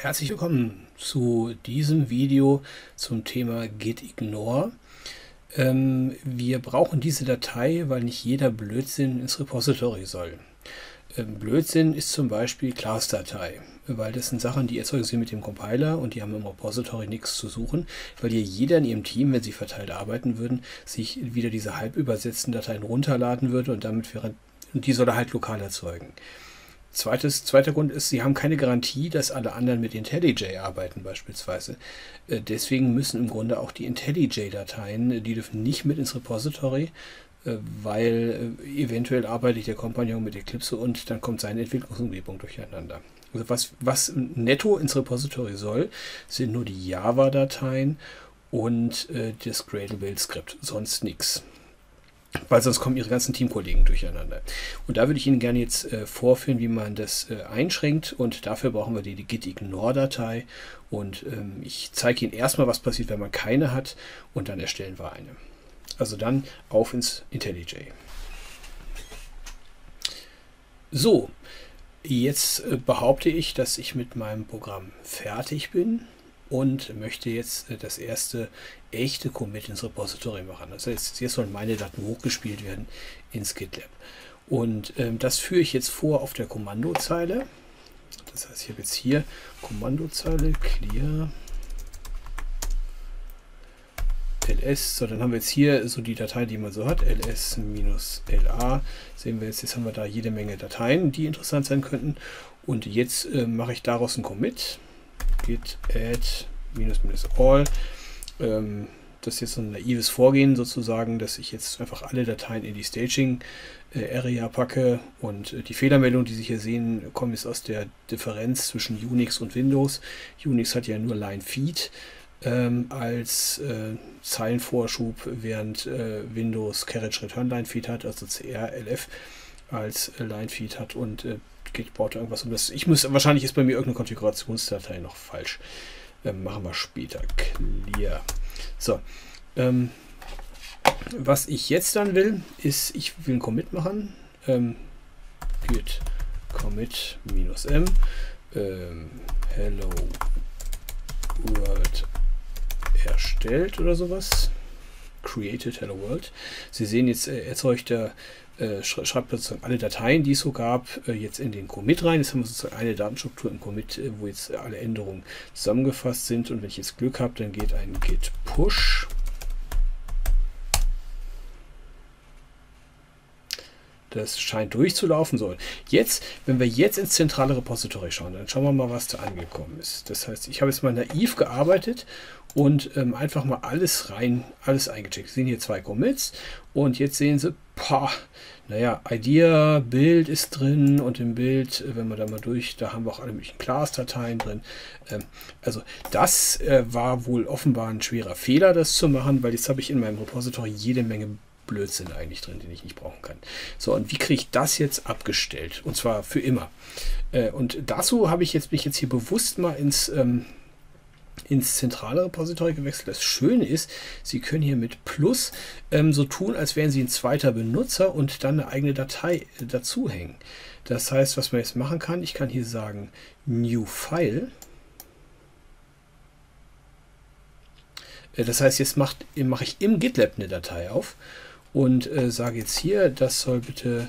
Herzlich willkommen zu diesem Video zum Thema git ignore. Ähm, wir brauchen diese Datei, weil nicht jeder Blödsinn ins Repository soll. Ähm, Blödsinn ist zum Beispiel Class-Datei, weil das sind Sachen, die erzeugen sie mit dem Compiler und die haben im Repository nichts zu suchen, weil hier jeder in ihrem Team, wenn sie verteilt arbeiten würden, sich wieder diese halb übersetzten Dateien runterladen würde und damit wäre, und die soll er halt lokal erzeugen. Zweites, zweiter Grund ist, sie haben keine Garantie, dass alle anderen mit IntelliJ arbeiten beispielsweise. Äh, deswegen müssen im Grunde auch die IntelliJ-Dateien, äh, die dürfen nicht mit ins Repository, äh, weil eventuell arbeitet der Kompagnon mit Eclipse und dann kommt seine Entwicklungsumgebung durcheinander. Also was, was netto ins Repository soll, sind nur die Java-Dateien und das Gradle-Build-Skript, sonst nichts weil sonst kommen ihre ganzen Teamkollegen durcheinander. Und da würde ich Ihnen gerne jetzt äh, vorführen, wie man das äh, einschränkt und dafür brauchen wir die, die git-ignore-Datei und ähm, ich zeige Ihnen erstmal, was passiert, wenn man keine hat und dann erstellen wir eine. Also dann auf ins IntelliJ. So, jetzt äh, behaupte ich, dass ich mit meinem Programm fertig bin und möchte jetzt äh, das erste echte Commit ins Repository machen. Das heißt, jetzt sollen meine Daten hochgespielt werden ins GitLab. Und ähm, das führe ich jetzt vor auf der Kommandozeile. Das heißt, ich habe jetzt hier Kommandozeile clear ls. So, dann haben wir jetzt hier so die Datei, die man so hat, ls-la. Sehen wir jetzt, jetzt haben wir da jede Menge Dateien, die interessant sein könnten. Und jetzt äh, mache ich daraus ein Commit git add minus minus all. Ähm, das ist jetzt so ein naives Vorgehen sozusagen, dass ich jetzt einfach alle Dateien in die Staging äh, Area packe und äh, die Fehlermeldung, die Sie hier sehen, kommt jetzt aus der Differenz zwischen Unix und Windows. Unix hat ja nur Line Feed ähm, als äh, Zeilenvorschub, während äh, Windows Carriage Return Line Feed hat, also CRLF als äh, Line Feed hat und geht, baut irgendwas um das. Ich muss, wahrscheinlich ist bei mir irgendeine Konfigurationsdatei noch falsch. Ähm, machen wir später. Clear. So. Ähm, was ich jetzt dann will, ist, ich will ein Commit machen. Ähm, git commit minus m ähm, hello world erstellt oder sowas. Created Hello World. Sie sehen jetzt, äh, erzeugt er äh, schreibt sozusagen alle Dateien, die es so gab, äh, jetzt in den Commit rein. Jetzt haben wir sozusagen eine Datenstruktur im Commit, äh, wo jetzt alle Änderungen zusammengefasst sind. Und wenn ich jetzt Glück habe, dann geht ein Git Push. Das scheint durchzulaufen soll. Jetzt, wenn wir jetzt ins zentrale Repository schauen, dann schauen wir mal, was da angekommen ist. Das heißt, ich habe jetzt mal naiv gearbeitet und ähm, einfach mal alles rein, alles eingecheckt. Sie sehen hier zwei Commits und jetzt sehen Sie, pah, naja, Idea, Bild ist drin und im Bild, äh, wenn wir da mal durch, da haben wir auch alle möglichen Class-Dateien drin. Ähm, also das äh, war wohl offenbar ein schwerer Fehler, das zu machen, weil jetzt habe ich in meinem Repository jede Menge Blödsinn eigentlich drin, den ich nicht brauchen kann. So, und wie kriege ich das jetzt abgestellt? Und zwar für immer. Äh, und dazu habe ich jetzt mich jetzt hier bewusst mal ins ähm, ins zentrale Repository gewechselt. Das Schöne ist, Sie können hier mit Plus ähm, so tun, als wären Sie ein zweiter Benutzer und dann eine eigene Datei äh, dazu hängen. Das heißt, was man jetzt machen kann, ich kann hier sagen New File. Äh, das heißt, jetzt mache ich im GitLab eine Datei auf und äh, sage jetzt hier, das soll bitte,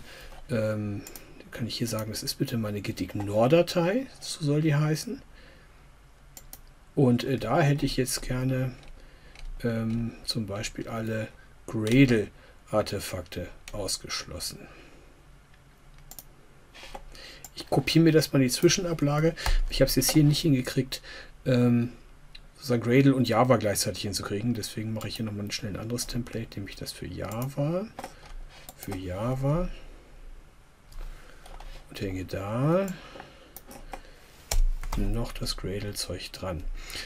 ähm, kann ich hier sagen, das ist bitte meine gitignore-Datei, so soll die heißen. Und äh, da hätte ich jetzt gerne ähm, zum Beispiel alle Gradle-Artefakte ausgeschlossen. Ich kopiere mir das mal in die Zwischenablage. Ich habe es jetzt hier nicht hingekriegt, ähm, sozusagen Gradle und Java gleichzeitig hinzukriegen. Deswegen mache ich hier nochmal schnell ein anderes Template, nämlich das für Java. Für Java. Und hänge da noch das Gradle-Zeug dran.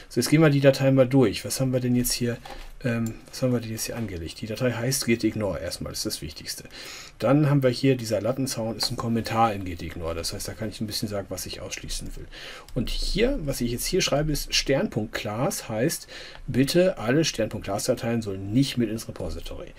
So, jetzt gehen wir die Datei mal durch. Was haben wir denn jetzt hier, ähm, was haben wir denn jetzt hier angelegt? Die Datei heißt gitignore erstmal, das ist das Wichtigste. Dann haben wir hier, dieser Lattenzaun ist ein Kommentar in gitignore. Das heißt, da kann ich ein bisschen sagen, was ich ausschließen will. Und hier, was ich jetzt hier schreibe, ist Stern.class heißt, bitte alle Stern.class-Dateien sollen nicht mit ins Repository.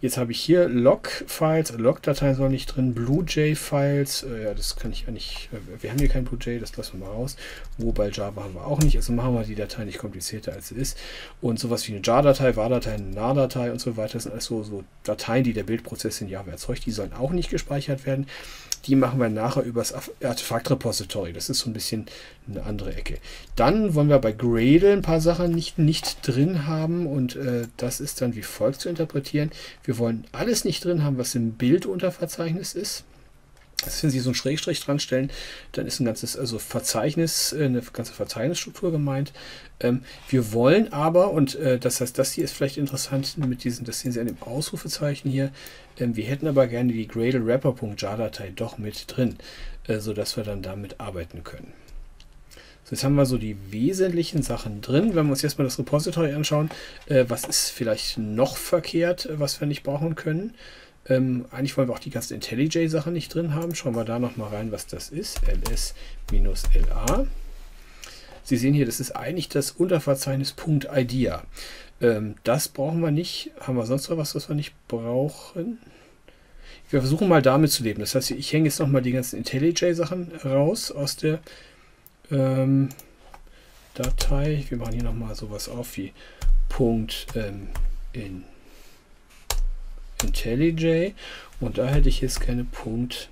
Jetzt habe ich hier Log-Files, Log-Dateien sollen nicht drin, BlueJ-Files, äh, ja, das kann ich eigentlich, äh, wir haben hier kein BlueJ, das lassen wir mal raus. Mobile Java haben wir auch nicht, also machen wir die Datei nicht komplizierter als sie ist. Und sowas wie eine jar-Datei, var-Datei, eine nar-Datei und so weiter, das sind alles so, so Dateien, die der Bildprozess in Java erzeugt, die sollen auch nicht gespeichert werden. Die machen wir nachher über das Artefakt-Repository. Das ist so ein bisschen eine andere Ecke. Dann wollen wir bei Gradle ein paar Sachen nicht, nicht drin haben und äh, das ist dann wie folgt zu interpretieren. Wir wollen alles nicht drin haben, was im Bildunterverzeichnis ist. Das, wenn Sie so einen Schrägstrich dran stellen, dann ist ein ganzes also Verzeichnis, äh, eine ganze Verzeichnisstruktur gemeint. Ähm, wir wollen aber, und äh, das heißt, das hier ist vielleicht interessant mit diesen, das sehen Sie an dem Ausrufezeichen hier, ähm, wir hätten aber gerne die Gradle Wrapper.jar-Datei doch mit drin, äh, sodass wir dann damit arbeiten können. So, jetzt haben wir so die wesentlichen Sachen drin. Wenn wir uns jetzt mal das Repository anschauen, äh, was ist vielleicht noch verkehrt, was wir nicht brauchen können. Ähm, eigentlich wollen wir auch die ganzen IntelliJ-Sachen nicht drin haben. Schauen wir da nochmal rein, was das ist. ls-la. Sie sehen hier, das ist eigentlich das Unterverzeichnis .idea. Ähm, das brauchen wir nicht. Haben wir sonst noch was, was wir nicht brauchen? Wir versuchen mal damit zu leben. Das heißt, ich hänge jetzt nochmal die ganzen IntelliJ-Sachen raus aus der ähm, Datei. Wir machen hier nochmal sowas auf wie Punkt ähm, in IntelliJ und da hätte ich jetzt keine Punkt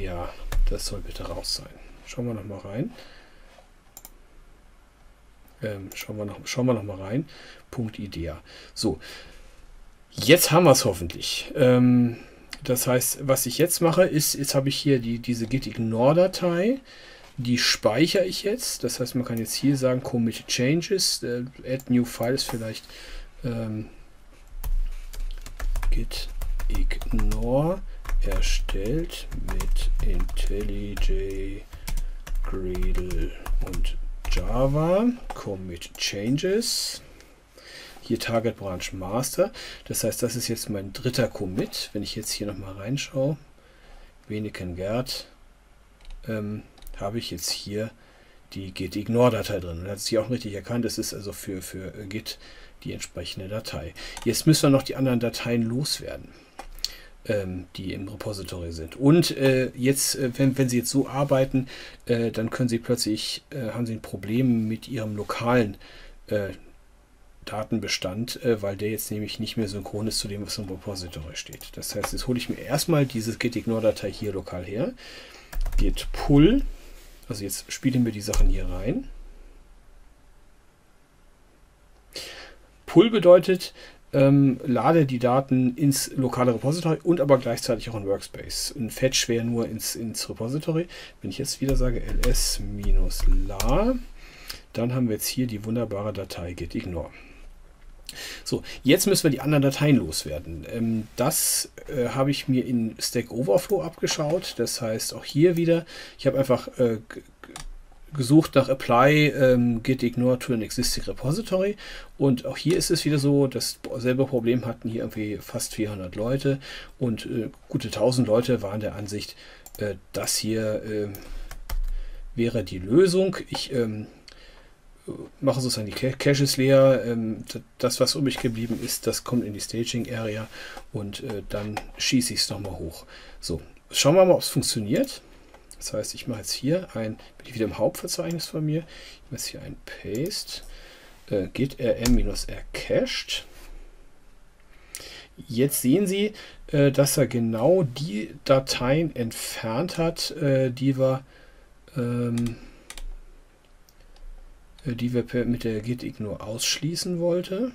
ja, das soll bitte raus sein. Schauen wir noch mal rein. Ähm, schauen wir noch, schauen wir noch mal rein. Punkt Idea. So, jetzt haben wir es hoffentlich. Ähm, das heißt, was ich jetzt mache, ist, jetzt habe ich hier die, diese gitignore-Datei. Die speichere ich jetzt. Das heißt, man kann jetzt hier sagen, commit changes, äh, add new files vielleicht ähm, git ignore erstellt mit IntelliJ, Gradle und Java, Commit Changes. Hier Target Branch Master. Das heißt, das ist jetzt mein dritter Commit. Wenn ich jetzt hier nochmal reinschaue, Wenigen Gerd, ähm, habe ich jetzt hier die Git Ignore Datei drin. Und hat es hier auch richtig erkannt. Das ist also für, für Git die entsprechende Datei. Jetzt müssen wir noch die anderen Dateien loswerden, ähm, die im Repository sind. Und äh, jetzt, äh, wenn, wenn Sie jetzt so arbeiten, äh, dann können Sie plötzlich, äh, haben Sie ein Problem mit Ihrem lokalen äh, Datenbestand, äh, weil der jetzt nämlich nicht mehr synchron ist zu dem, was im Repository steht. Das heißt, jetzt hole ich mir erstmal diese gitignore-Datei hier lokal her, git pull, also jetzt spielen wir die Sachen hier rein. Pull bedeutet, ähm, lade die Daten ins lokale Repository und aber gleichzeitig auch in Workspace. Ein Fetch wäre nur ins, ins Repository. Wenn ich jetzt wieder sage ls-la, dann haben wir jetzt hier die wunderbare Datei gitignore. So, jetzt müssen wir die anderen Dateien loswerden. Ähm, das äh, habe ich mir in Stack Overflow abgeschaut. Das heißt, auch hier wieder, ich habe einfach äh, gesucht nach Apply ähm, Git Ignore to an Existing Repository und auch hier ist es wieder so, dasselbe Problem hatten hier irgendwie fast 400 Leute und äh, gute 1000 Leute waren der Ansicht, äh, das hier äh, wäre die Lösung. Ich ähm, mache sozusagen die Caches leer. Ähm, das, was übrig geblieben ist, das kommt in die Staging Area und äh, dann schieße ich es nochmal hoch. So, schauen wir mal, ob es funktioniert. Das heißt, ich mache jetzt hier ein, bin ich wieder im Hauptverzeichnis von mir, ich mache jetzt hier ein Paste, äh, git rm-r cached. Jetzt sehen Sie, äh, dass er genau die Dateien entfernt hat, äh, die wir, ähm, äh, die wir mit der git ignore ausschließen wollte.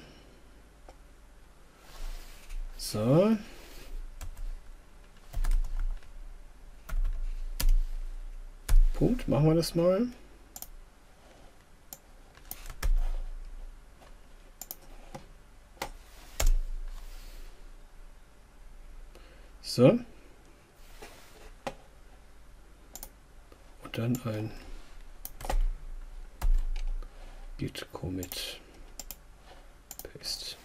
So. Punkt. Machen wir das mal. So. Und dann ein git commit paste.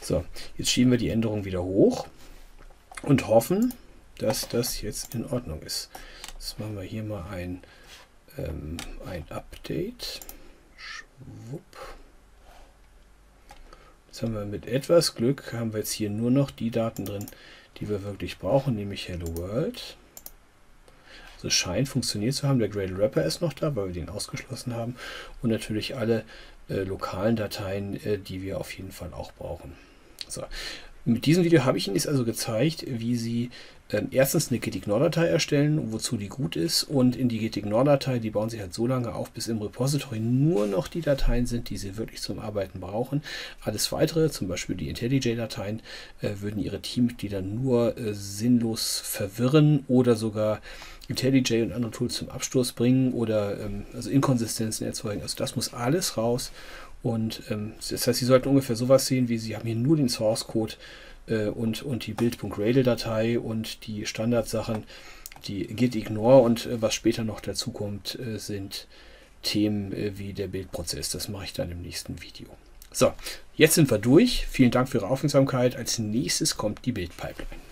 So, jetzt schieben wir die Änderung wieder hoch und hoffen, dass das jetzt in Ordnung ist. Jetzt machen wir hier mal ein ähm, ein Update. Schwupp. Jetzt haben wir mit etwas Glück, haben wir jetzt hier nur noch die Daten drin, die wir wirklich brauchen, nämlich Hello World. Also scheint funktioniert zu haben. Der Gradle Wrapper ist noch da, weil wir den ausgeschlossen haben. Und natürlich alle äh, lokalen Dateien, äh, die wir auf jeden Fall auch brauchen. So. Mit diesem Video habe ich Ihnen jetzt also gezeigt, wie Sie erstens eine gitignore-Datei erstellen, wozu die gut ist. Und in die gitignore-Datei, die bauen Sie halt so lange auf, bis im Repository nur noch die Dateien sind, die Sie wirklich zum Arbeiten brauchen. Alles weitere, zum Beispiel die IntelliJ-Dateien, äh, würden Ihre Teammitglieder nur äh, sinnlos verwirren oder sogar IntelliJ und andere Tools zum Absturz bringen oder ähm, also Inkonsistenzen erzeugen. Also das muss alles raus. Und ähm, das heißt, Sie sollten ungefähr sowas sehen, wie Sie haben hier nur den Source Code äh, und, und die Build.gradle-Datei und die Standardsachen, die git ignore und äh, was später noch dazu kommt, äh, sind Themen äh, wie der Bildprozess. Das mache ich dann im nächsten Video. So, jetzt sind wir durch. Vielen Dank für Ihre Aufmerksamkeit. Als nächstes kommt die Bildpipeline.